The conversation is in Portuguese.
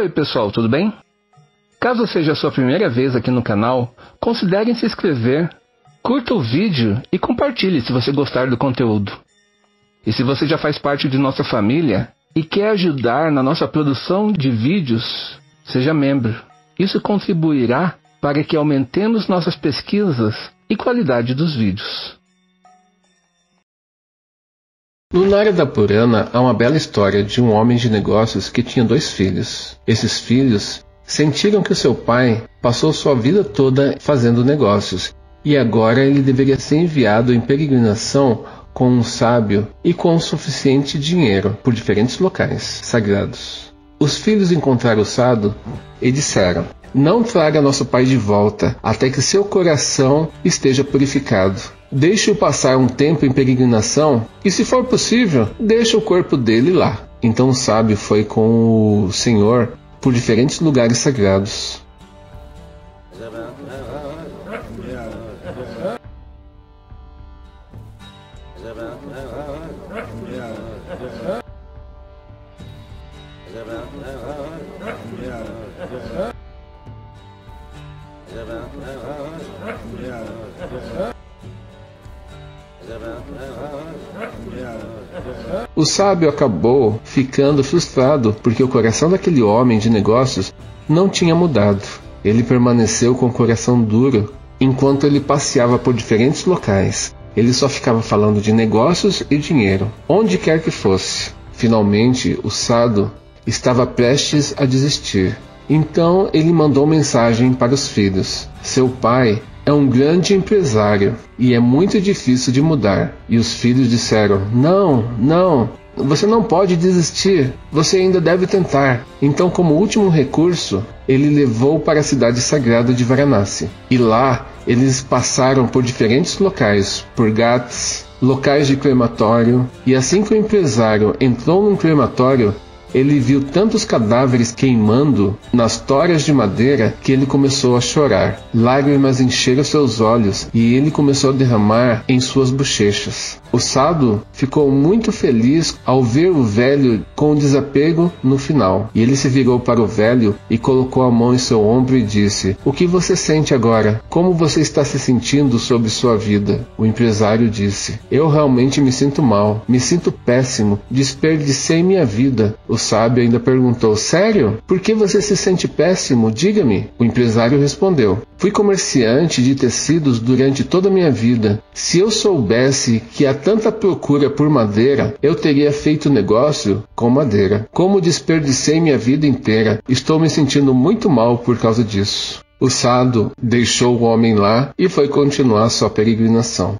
Oi, pessoal, tudo bem? Caso seja a sua primeira vez aqui no canal, considere se inscrever, curta o vídeo e compartilhe se você gostar do conteúdo. E se você já faz parte de nossa família e quer ajudar na nossa produção de vídeos, seja membro. Isso contribuirá para que aumentemos nossas pesquisas e qualidade dos vídeos. No Narada Purana há uma bela história de um homem de negócios que tinha dois filhos. Esses filhos sentiram que seu pai passou sua vida toda fazendo negócios e agora ele deveria ser enviado em peregrinação com um sábio e com suficiente dinheiro por diferentes locais sagrados. Os filhos encontraram o sado e disseram: Não traga nosso pai de volta até que seu coração esteja purificado. Deixe-o passar um tempo em peregrinação e, se for possível, deixe o corpo dele lá. Então o sábio foi com o Senhor por diferentes lugares sagrados. O sábio acabou ficando frustrado porque o coração daquele homem de negócios não tinha mudado. Ele permaneceu com o coração duro enquanto ele passeava por diferentes locais. Ele só ficava falando de negócios e dinheiro, onde quer que fosse. Finalmente, o sado estava prestes a desistir. Então ele mandou mensagem para os filhos. Seu pai é um grande empresário e é muito difícil de mudar. E os filhos disseram: Não, não, você não pode desistir, você ainda deve tentar. Então, como último recurso, ele levou para a cidade sagrada de Varanasi. E lá eles passaram por diferentes locais, por ghats, locais de crematório, e assim que o empresário entrou num crematório, ele viu tantos cadáveres queimando nas toras de madeira que ele começou a chorar. Lágrimas encheram seus olhos e ele começou a derramar em suas bochechas. O sado ficou muito feliz ao ver o velho com desapego no final. E ele se virou para o velho e colocou a mão em seu ombro e disse: O que você sente agora? Como você está se sentindo sobre sua vida? O empresário disse: Eu realmente me sinto mal, me sinto péssimo, desperdicei minha vida. O sábio ainda perguntou: Sério? Por que você se sente péssimo? Diga-me. O empresário respondeu: Fui comerciante de tecidos durante toda a minha vida. Se eu soubesse que a tanta procura por madeira, eu teria feito negócio com madeira. Como desperdicei minha vida inteira, estou me sentindo muito mal por causa disso. O sado deixou o homem lá e foi continuar sua peregrinação.